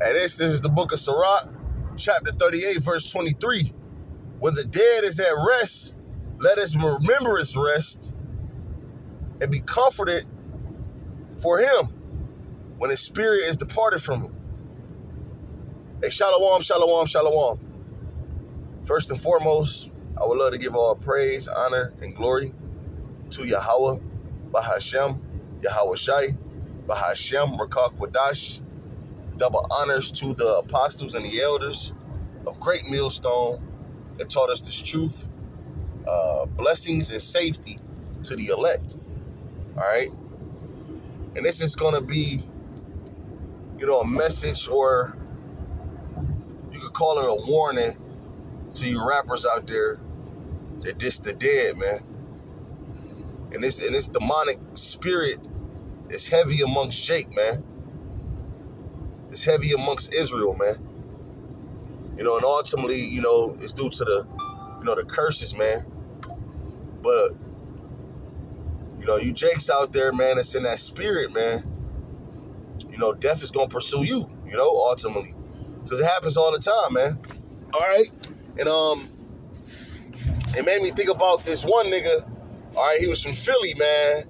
And this, is the book of Sirach, chapter 38, verse 23. When the dead is at rest, let us remember its rest and be comforted for him when his spirit is departed from him. Hey, shalom, shalom, shalom. First and foremost, I would love to give all praise, honor, and glory to Yahweh, Bahashem, Yahweh Shai, Bahashem, Rakak Wadash. Double honors to the apostles and the elders of Great Millstone that taught us this truth. Uh, blessings and safety to the elect. All right. And this is going to be, you know, a message or you could call it a warning to you rappers out there that this the dead, man. And this and this demonic spirit is heavy amongst Jake, man. It's heavy amongst Israel, man. You know, and ultimately, you know, it's due to the, you know, the curses, man. But, you know, you Jakes out there, man, that's in that spirit, man. You know, death is gonna pursue you, you know, ultimately. Because it happens all the time, man. All right? And um, it made me think about this one nigga. All right, he was from Philly, man.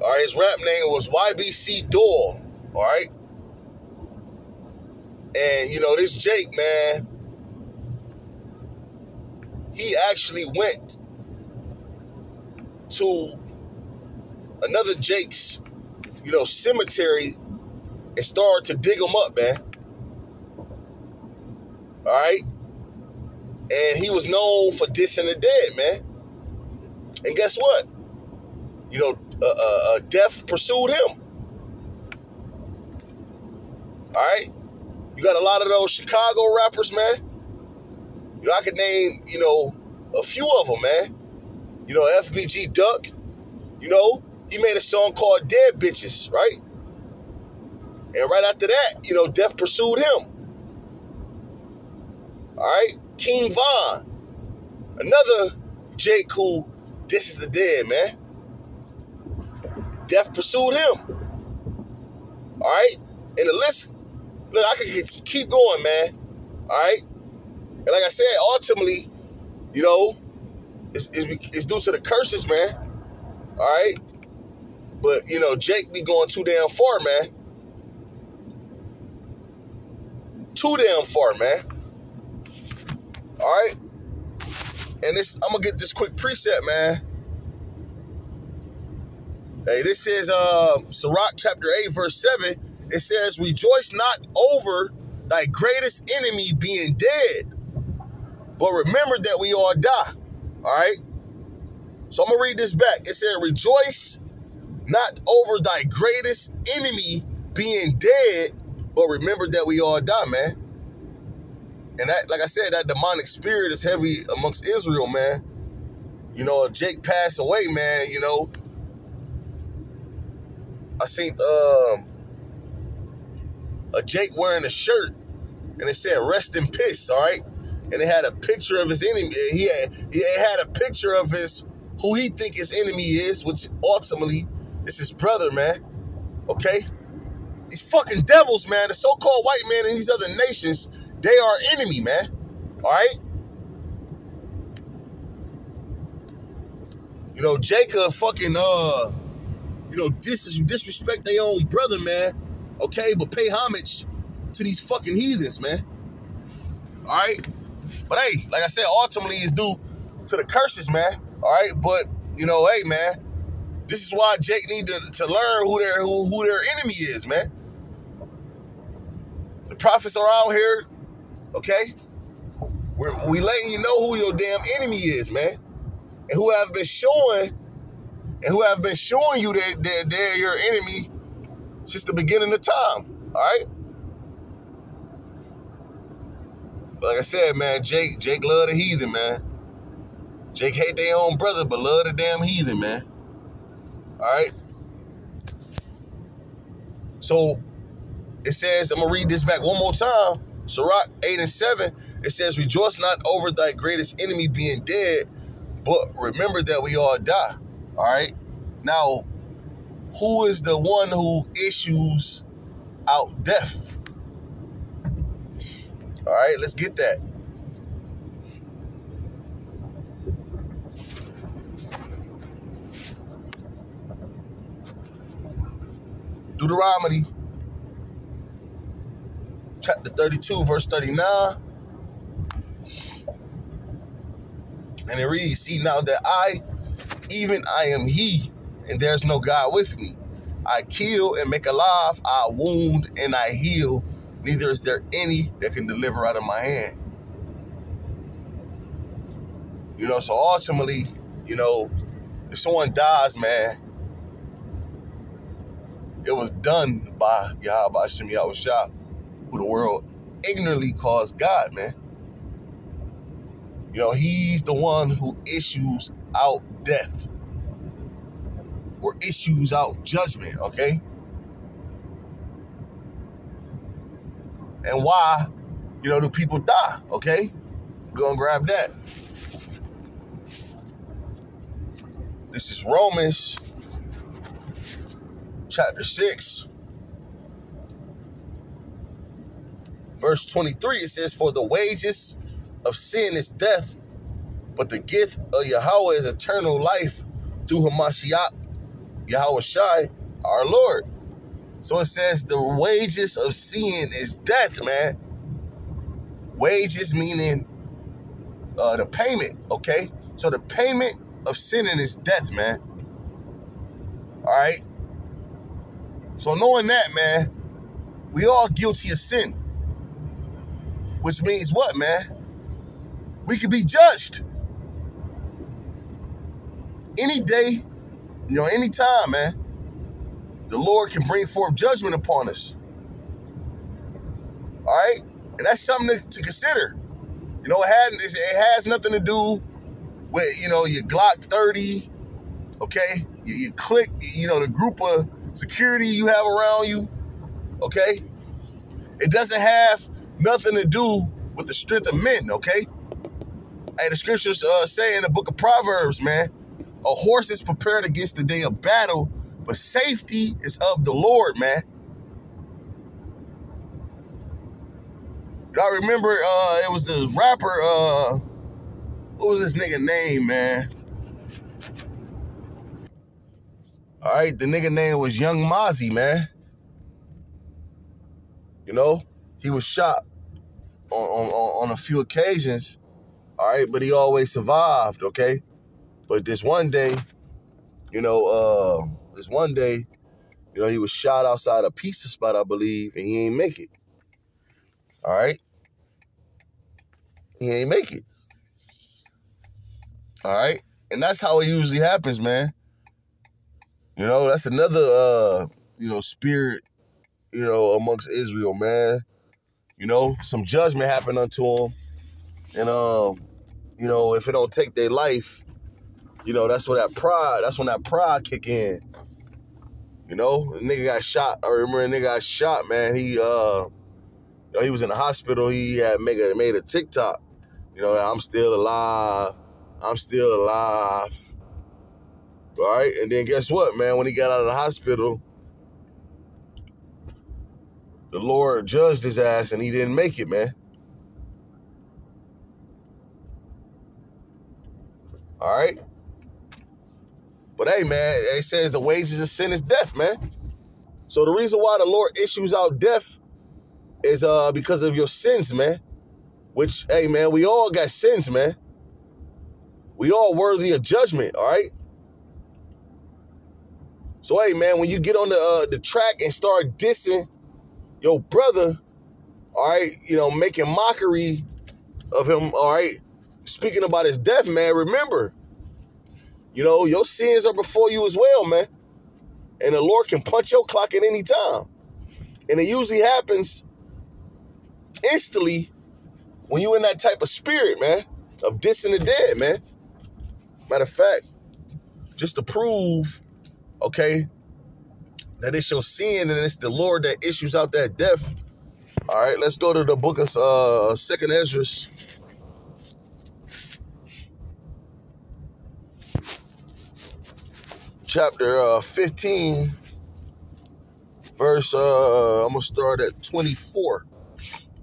All right, his rap name was YBC Door. All right. And you know, this Jake, man, he actually went to another Jake's, you know, cemetery and started to dig him up, man. All right. And he was known for dissing the dead, man. And guess what? You know, uh, uh, uh, death pursued him. All right. You got a lot of those Chicago rappers, man. You know, I could name, you know, a few of them, man. You know, FBG Duck. You know, he made a song called Dead Bitches, right? And right after that, you know, Death pursued him. All right, King Von, another Jake who this is the dead man. Death pursued him. All right, and the list. Look, I could keep going, man. All right, and like I said, ultimately, you know, it's, it's, it's due to the curses, man. All right, but you know, Jake be going too damn far, man. Too damn far, man. All right. And this, I'm gonna get this quick preset, man. Hey, this is uh Sirach chapter 8, verse 7. It says, Rejoice not over thy greatest enemy being dead, but remember that we all die. All right. So I'm gonna read this back. It said, Rejoice not over thy greatest enemy being dead, but remember that we all die, man. And that, like I said, that demonic spirit is heavy amongst Israel, man. You know, Jake passed away, man. You know, I seen um a Jake wearing a shirt, and it said "Rest in Piss." All right, and it had a picture of his enemy. He had he had a picture of his who he think his enemy is, which ultimately is his brother, man. Okay, these fucking devils, man. The so-called white man in these other nations they are enemy, man. All right? You know, Jacob fucking, uh, you know, dis- is disrespect their own brother, man. Okay, but pay homage to these fucking heathens, man. All right? But hey, like I said, ultimately it's due to the curses, man. All right? But, you know, hey, man, this is why Jake need to, to learn who their who, who their enemy is, man. The prophets are out here Okay? We're, we letting you know who your damn enemy is, man. And who have been showing, and who have been showing you that they're, they're your enemy since the beginning of time. All right? But like I said, man, Jake, Jake love the heathen, man. Jake hate their own brother, but love the damn heathen, man. All right? So it says, I'm gonna read this back one more time. Sirach 8 and 7, it says, Rejoice not over thy greatest enemy being dead, but remember that we all die. All right. Now, who is the one who issues out death? All right, let's get that. Deuteronomy chapter 32, verse 39. And it reads, See now that I, even I am he, and there's no God with me. I kill and make alive, I wound and I heal. Neither is there any that can deliver out of my hand. You know, so ultimately, you know, if someone dies, man, it was done by Yahweh Hashem Yahushua, who the world ignorantly calls God, man. You know, he's the one who issues out death or issues out judgment, okay? And why, you know, do people die, okay? Go and grab that. This is Romans chapter 6, verse 23. It says, For the wages of sin is death, but the gift of Yahweh is eternal life through Hamashiach, Yahweh Shai, our Lord. So it says the wages of sin is death, man. Wages meaning uh, the payment, okay? So the payment of sinning is death, man. All right? So knowing that, man, we all guilty of sin. Which means what, man? We could be judged. Any day, you know, any time, man, the Lord can bring forth judgment upon us. All right? And that's something to, to consider. You know, it, had, it has nothing to do with, you know, your Glock 30, okay? You, click, you know, the group of security you have around you, okay? It doesn't have nothing to do with the strength of men, okay? And the scriptures uh, say in the book of Proverbs, man, a horse is prepared against the day of battle, but safety is of the Lord, man. I remember uh, it was this rapper, uh, what was this nigga name, man? All right, the nigga name was Yung Mazi, man. You know, he was shot on, on, on a few occasions. All right, but he always survived, okay? But this one day, you know, uh, this one day, you know, he was shot outside a pizza spot, I believe, and he ain't make it. All right? He ain't make it. All right? And that's how it usually happens, man. You know, that's another uh, you know, spirit, you know, amongst Israel, man. You know, some judgment happened unto them. And um, you know, if it don't take their life, you know, that's when that pride, that's when that pride kick in. You know, nigga got shot. I remember a nigga got shot, man. He uh you know, he was in the hospital. He had made a, made a TikTok. You know, I'm still alive. I'm still alive. All right. And then guess what, man? When he got out of the hospital, the Lord judged his ass and he didn't make it, man. All right. But hey, man, it says the wages of sin is death, man. So the reason why the Lord issues out death is uh because of your sins, man. Which, hey, man, we all got sins, man. We all worthy of judgment, all right? So hey man, when you get on the uh, the track and start dissing your brother, all right, you know, making mockery of him, all right, speaking about his death, man, remember, you know, your sins are before you as well, man. And the Lord can punch your clock at any time. And it usually happens instantly when you in that type of spirit, man, of dissing the dead, man. Matter of fact, just to prove okay, that it's your sin and it's the Lord that issues out that death. All right, let's go to the book of uh, Second Esdras, chapter uh, 15, verse. Uh, I'm gonna start at 24.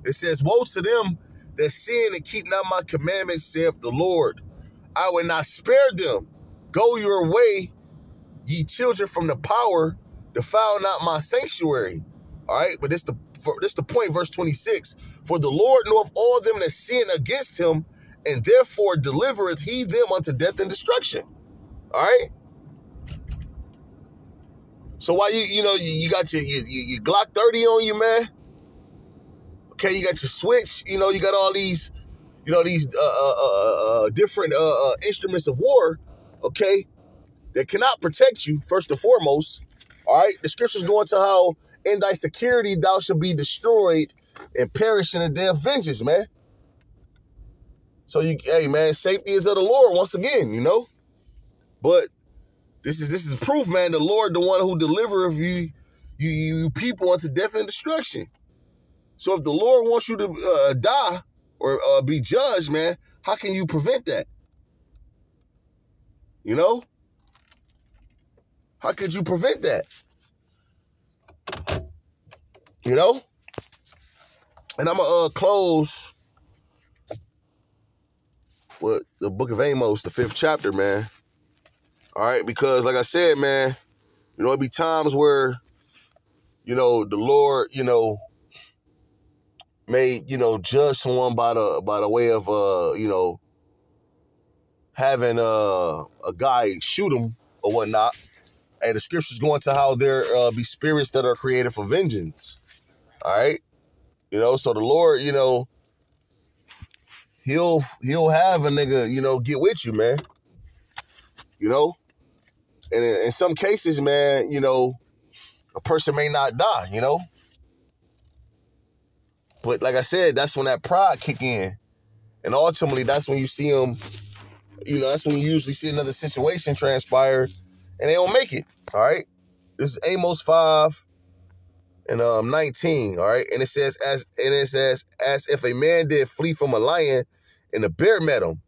It says, Woe to them that sin and keep not my commandments, saith the Lord. I will not spare them. Go your way, ye children from the power, defile not my sanctuary. All right, but this the this the point, verse 26. For the Lord knoweth all them that sin against him, and therefore delivereth he them unto death and destruction. All right. So why you you know you, you got your, your your Glock 30 on you, man? Okay, you got your switch. You know you got all these, you know these uh, uh, uh, uh different uh, uh, instruments of war. Okay, that cannot protect you first and foremost. All right, the scriptures go into how in thy security thou shalt be destroyed and perish in the day of vengeance, man. So you, hey man, safety is of the Lord once again, you know. But this is this is proof, man. The Lord, the one who delivereth you, you, you people unto death and destruction. So if the Lord wants you to uh, die or uh, be judged, man, how can you prevent that? You know, how could you prevent that? You know? And I'm to uh, close with the book of Amos, the fifth chapter, man. All right, because like I said, man, you know, it be times where, you know, the Lord, you know, may, you know, judge someone by the by the way of uh, you know, having uh, a guy shoot him or whatnot. And the scriptures go into how there uh, be spirits that are created for vengeance. All right. You know, so the Lord, you know, he'll he'll have a nigga, you know, get with you, man. You know? And in, some cases, man, you know, a person may not die, you know? But like I said, that's when that pride kick in. And ultimately, that's when you see them, you know, that's when you usually see another situation transpire and they don't make it. All right. This is Amos 5 and um 19, all right? And it says as and it says as if a man did flee from a lion and a bear met him,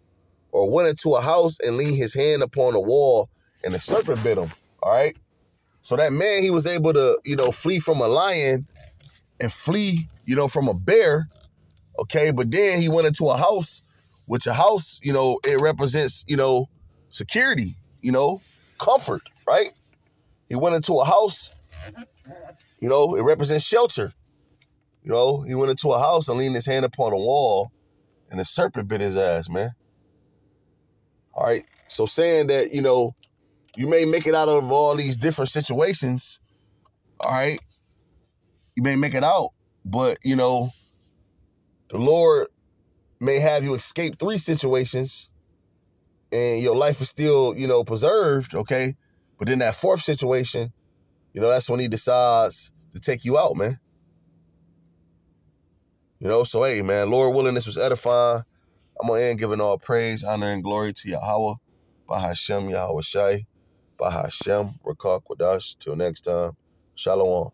or went into a house and leaned his hand upon a wall and the serpent bit him. All right. So that man, he was able to, you know, flee from a lion and flee, you know, from a bear. Okay. But then he went into a house, which a house, you know, it represents, you know, security, you know, comfort, right? He went into a house you know, it represents shelter. You know, he went into a house and leaned his hand upon a wall, and the serpent bit his ass, man. All right. So saying that, you know, you may make it out of all these different situations, all right? You may make it out, but, you know, the Lord may have you escape three situations and your life is still, you know, preserved, okay? But then that fourth situation, you know, that's when he decides to take you out, man. You know, so hey, man, Lord willing, this was edifying. I'm gonna end giving all praise, honor, and glory to Yahweh, Bahashem Yahweh Shai, Bahashem Rakak Wadash. Till next time, Shalom.